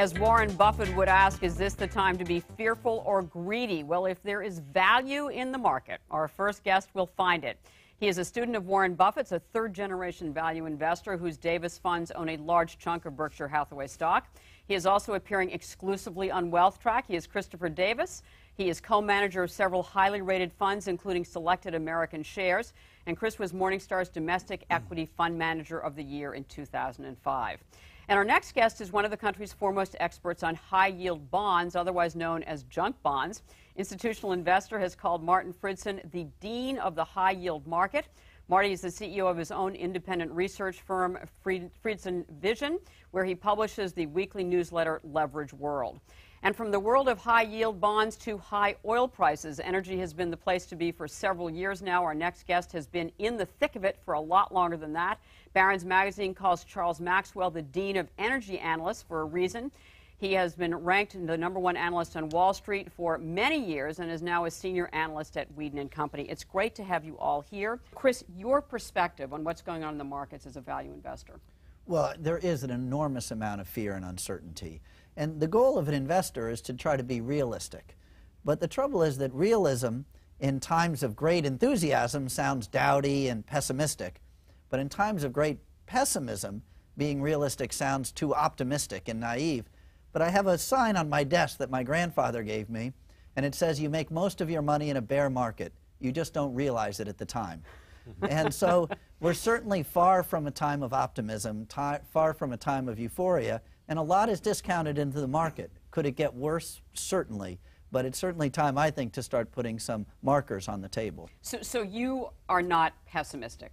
As Warren Buffett would ask, is this the time to be fearful or greedy? Well, if there is value in the market, our first guest will find it. He is a student of Warren Buffett's, a third generation value investor whose Davis funds own a large chunk of Berkshire Hathaway stock. He is also appearing exclusively on Wealth Track. He is Christopher Davis. He is co manager of several highly rated funds, including Selected American Shares. And Chris was Morningstar's Domestic Equity Fund Manager of the Year in 2005. And our next guest is one of the country's foremost experts on high yield bonds, otherwise known as junk bonds. Institutional investor has called Martin Fridson the dean of the high yield market. Marty is the CEO of his own independent research firm, Fridson Vision, where he publishes the weekly newsletter Leverage World. And from the world of high yield bonds to high oil prices, energy has been the place to be for several years now. Our next guest has been in the thick of it for a lot longer than that. Barron's Magazine calls Charles Maxwell the Dean of Energy Analysts for a reason. He has been ranked the number one analyst on Wall Street for many years and is now a senior analyst at Weeden and Company. It's great to have you all here. Chris, your perspective on what's going on in the markets as a value investor. Well, there is an enormous amount of fear and uncertainty. And the goal of an investor is to try to be realistic. But the trouble is that realism in times of great enthusiasm sounds dowdy and pessimistic. But in times of great pessimism, being realistic sounds too optimistic and naive. But I have a sign on my desk that my grandfather gave me, and it says, You make most of your money in a bear market. You just don't realize it at the time. And so we're certainly far from a time of optimism, far from a time of euphoria, and a lot is discounted into the market. Could it get worse? Certainly. But it's certainly time, I think, to start putting some markers on the table. So, so you are not pessimistic?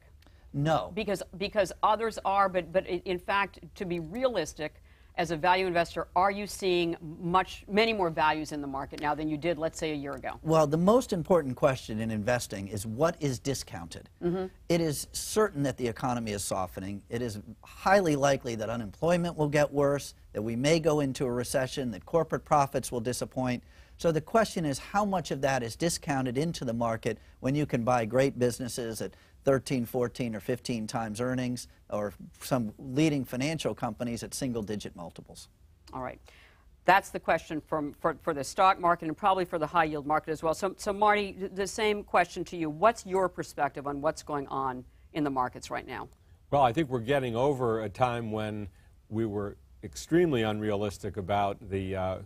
No. Because, because others are, but, but in fact, to be realistic, as a value investor, are you seeing much, many more values in the market now than you did, let's say, a year ago? Well, the most important question in investing is what is discounted. Mm -hmm. It is certain that the economy is softening. It is highly likely that unemployment will get worse, that we may go into a recession, that corporate profits will disappoint. So the question is how much of that is discounted into the market when you can buy great businesses at 13, 14, or 15 times earnings, or some leading financial companies at single digit multiples. All right. That's the question from, for, for the stock market and probably for the high yield market as well. So, so, Marty, the same question to you. What's your perspective on what's going on in the markets right now? Well, I think we're getting over a time when we were extremely unrealistic about the uh, uh,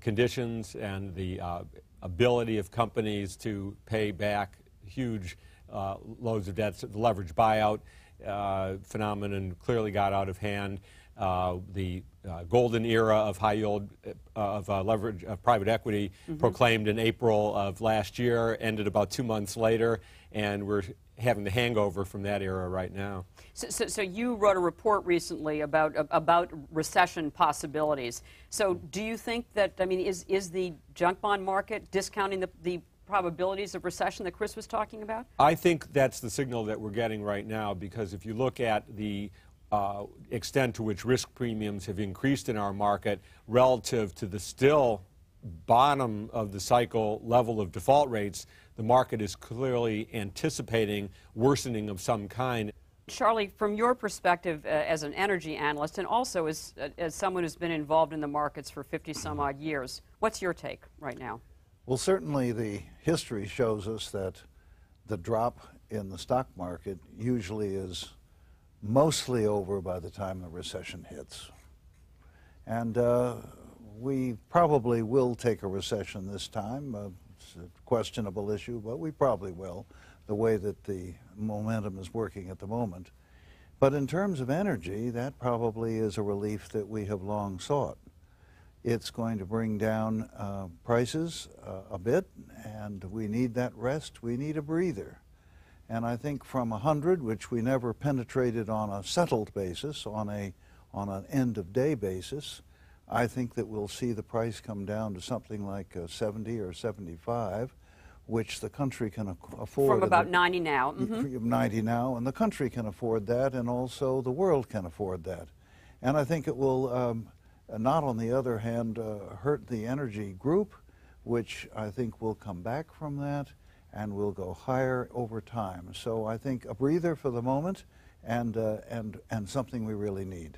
conditions and the uh, ability of companies to pay back huge uh, loads of debt. The leverage buyout uh, phenomenon clearly got out of hand. Uh, the uh, golden era of high yield uh, of uh, leverage of private equity mm -hmm. proclaimed in April of last year ended about two months later, and we're having the hangover from that era right now. So, so, so you wrote a report recently about about recession possibilities. So, do you think that I mean is is the junk bond market discounting the the probabilities of recession that Chris was talking about? I think that's the signal that we're getting right now because if you look at the uh, extent to which risk premiums have increased in our market relative to the still bottom of the cycle level of default rates, the market is clearly anticipating worsening of some kind. Charlie, from your perspective uh, as an energy analyst and also as, uh, as someone who's been involved in the markets for 50 some odd years, what's your take right now? Well, certainly the history shows us that the drop in the stock market usually is mostly over by the time the recession hits. And uh, we probably will take a recession this time. Uh, it's a questionable issue, but we probably will, the way that the momentum is working at the moment. But in terms of energy, that probably is a relief that we have long sought. It's going to bring down uh, prices uh, a bit, and we need that rest. We need a breather. And I think from 100, which we never penetrated on a settled basis, on, a, on an end of day basis, I think that we'll see the price come down to something like uh, 70 or 75, which the country can afford. From about 90 now. Mm -hmm. 90 now, and the country can afford that, and also the world can afford that. And I think it will um, not, on the other hand, uh, hurt the energy group, which I think will come back from that and will go higher over time. So I think a breather for the moment and, uh, and, and something we really need.